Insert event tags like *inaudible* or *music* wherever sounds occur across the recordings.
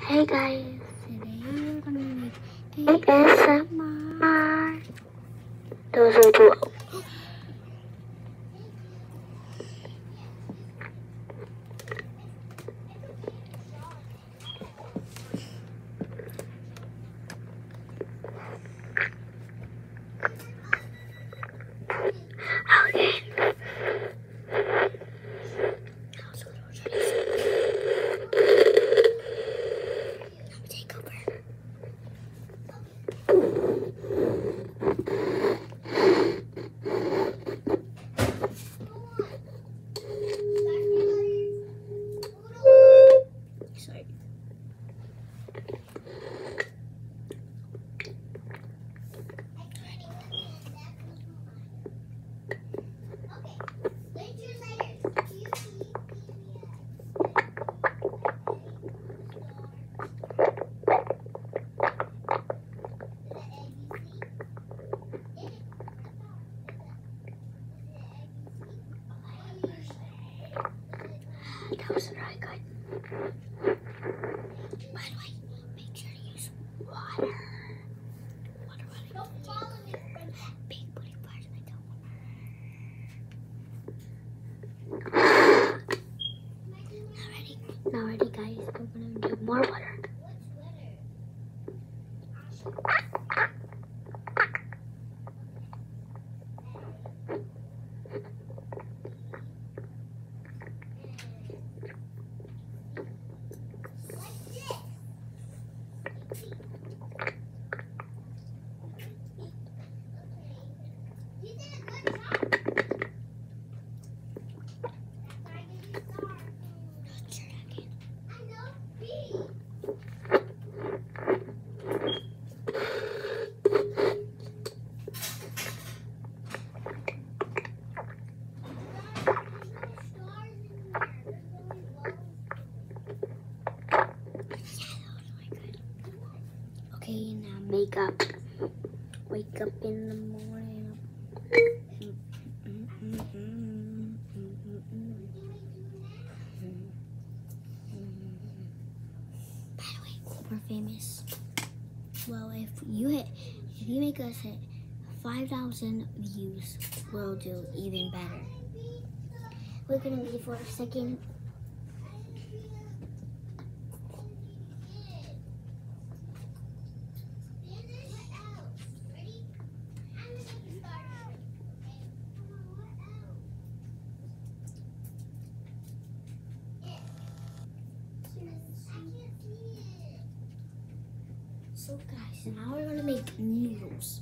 Hey guys, Today we're gonna make ASMR. Those are two. That was really good. By the way, make sure to use water. Water, water. Don't fall. Big booty flash. I don't want. Not ready. Now ready guys, we're gonna do more water. Now Makeup. wake up in the morning. By the way, we're famous. Well, if you hit, if you make us hit 5,000 views, we'll do even better. We're gonna be for a second. So guys, now we're gonna make noodles.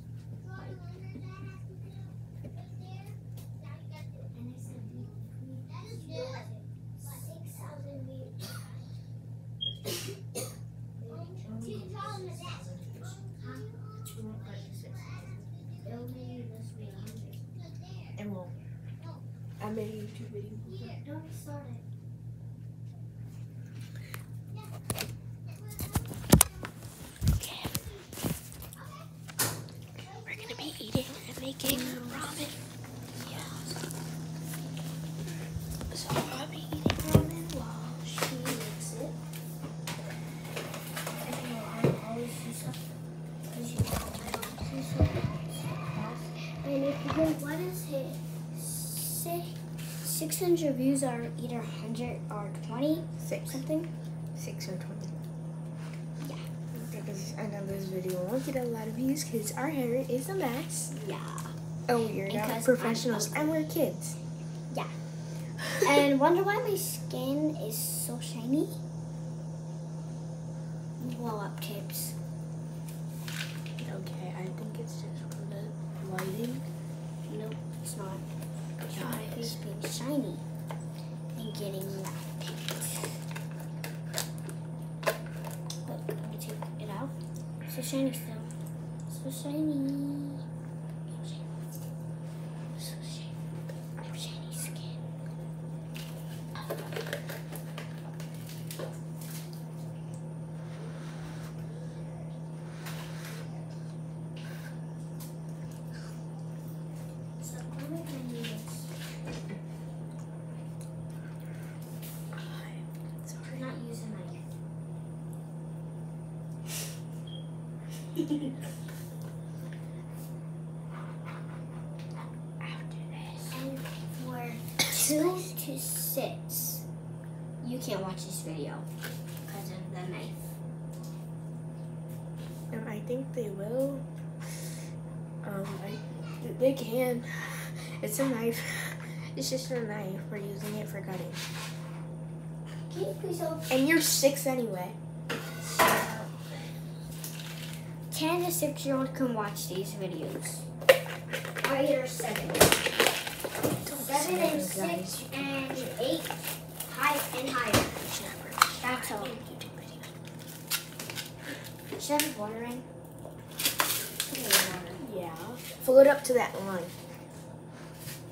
And well, I made a YouTube video. Don't start it. they gave her ramen. Yeah. So I'll be eating ramen while she makes it. I know I always do. And if you what is it? 600 views are either 100 or 20? Six. Something? Six or 20. I know this video won't get a lot of views because our hair is a mess. Yeah. Oh, we're not I'm professionals and we're kids. Yeah. *laughs* and wonder why my skin is so shiny? Blow up tips. Okay, I think it's just from the lighting. Nope, it's not. It's Yeah, my it face is. being shiny and getting that picked. Look, I'm gonna take it out. So shiny still. So shiny. So shiny. Shiny. Skin. So what am I gonna use? Sorry. We're not using my And for two to six, you can't watch this video because of the knife. Um, I think they will. Um, I, they can. It's a knife. It's just a knife. We're using it for cutting. Can you? And you're six anyway. Ten to six year old can watch these videos. Or either seven. Seven and six and eight, high and higher. That's all. Should I have water in? It. Yeah. Fill it up to that line.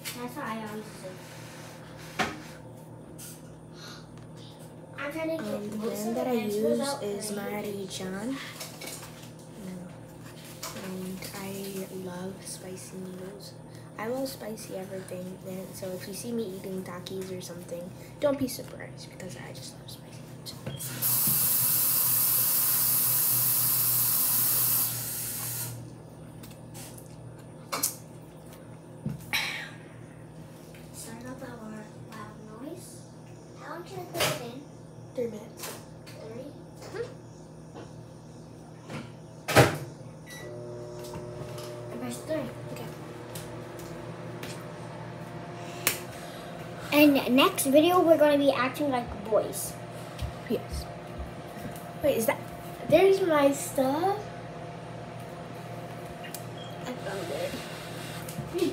That's what I always do. I'm trying to get Um, the of that I use is you. John. And I love spicy noodles. I love spicy everything. And so if you see me eating Takis or something, don't be surprised because I just love spicy noodles. Sorry about that loud noise. How long should I put it in? Three minutes. Three? Press three. Okay. And next video, we're going to be acting like boys. Yes. Wait, is that? There's my stuff. I found it.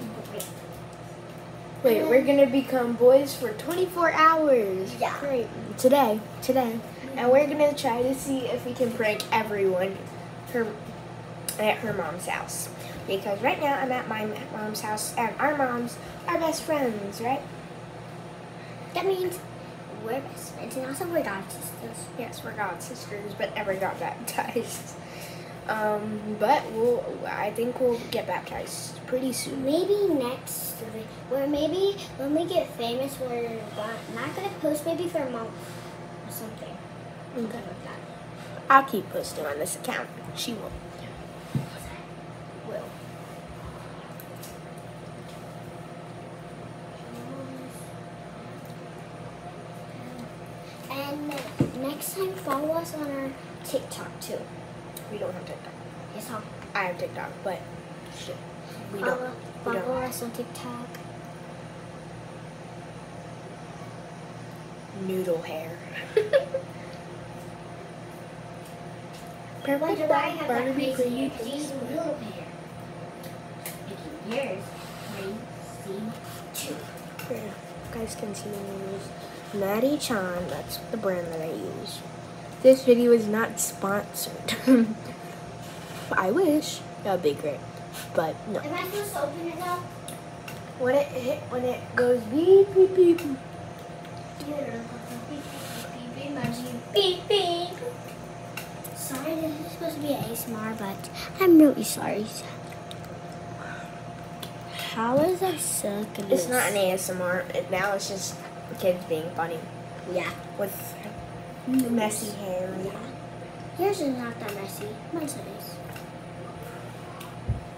Wait, we're gonna become boys for 24 hours. Yeah. Great. Today, today, and we're gonna try to see if we can prank everyone, her, at her mom's house. Because right now I'm at my mom's house, and our moms are best friends, right? That means we're best friends and also we're god sisters. Yes, we're god sisters, but never got baptized. *laughs* Um, but we'll, I think we'll get baptized pretty soon. Maybe next, or maybe when we get famous, we're not gonna post maybe for a month or something. Okay. Like that. I'll keep posting on this account. She. Will. And next time, follow us on our TikTok too. We don't have TikTok. Yes, I'll I have TikTok, but shit, we don't. follow, we don't. us on TikTok. Noodle hair. Purple Why do I have that crazy pretty hair? face. She's little hair. Making yours crazy too. Yeah, guys can see the noodles. Maruchan, that's the brand that I use. This video is not sponsored. *laughs* I wish. That would be great. But no. Am I supposed to open it now? When it hit, when it goes beep beep beep. Beep beep. Sorry, this is supposed to be an ASMR, but I'm really sorry. How is that so good? It's not an ASMR. It, now it's just kids being funny Yeah. with messy hair. Yeah. Yours is not that messy. Mine's is.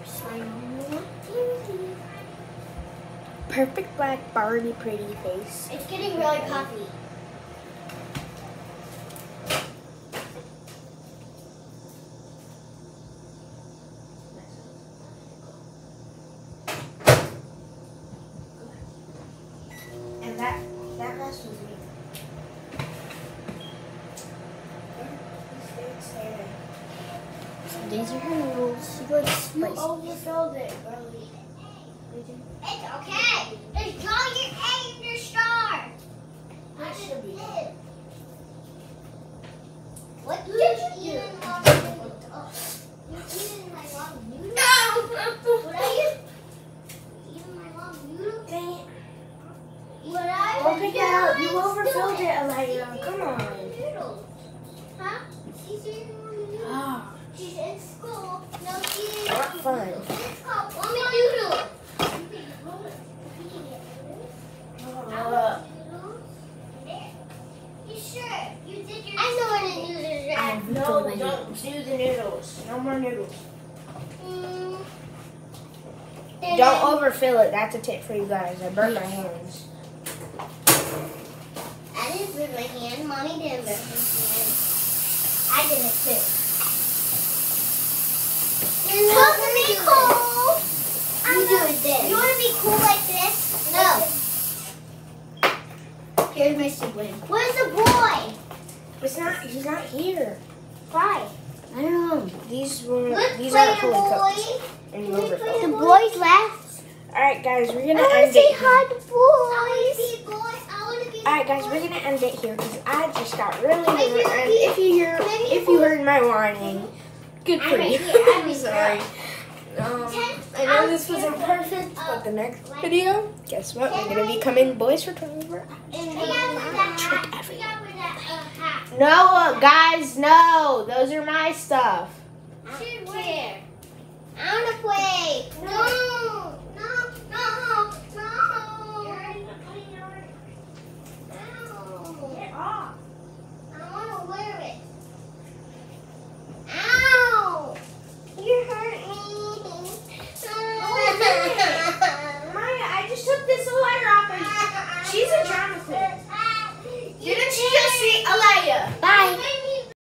Sorry. Perfect black Barbie pretty face. It's getting really puffy. And that that mess was me. These are her noodles. She goes spicy. overfilled it, girlie. It's okay. There's draw your egg in your star. That should be. What did you eat? You're eating my long noodle? No! What are you? Eating my long noodle? Dang it. What are Don't pick it up. You doing? overfilled it, Elijah. Come on. Noodles. Huh? She's eating more noodles. Ah, She's in school. No, she didn't. not fun. It's called Mommy Noodle. Uh, You sure? You did your I know what a noodle is have No, filled my don't do the noodles. No more noodles. Mm. Don't overfill it. That's a tip for you guys. I burned my hands. I didn't burn my hand. Mommy didn't burn her hand. I did it too. Supposed to be cool. You do it this. You want to be cool like this? No. Here's my sibling. Where's the boy? It's not. He's not here. Why? I don't know. These were. Let's these play aren't the fully boy. And you Can we overfilled. play the boys left. All right, guys. We're gonna want end say it. here. hi to boys. I want to be a boy. To be. All right, guys. We're gonna end it here because I just got really. Maybe nervous. And if you hear, if you heard my whining, good for you. I'm *laughs* I'm sorry. Um, I know this wasn't perfect, but the next video, guess what? We're gonna be coming boys for 24 hours. Trick everyone. No, uh, guys, no. Those are my stuff. I don't care. I want to play. No.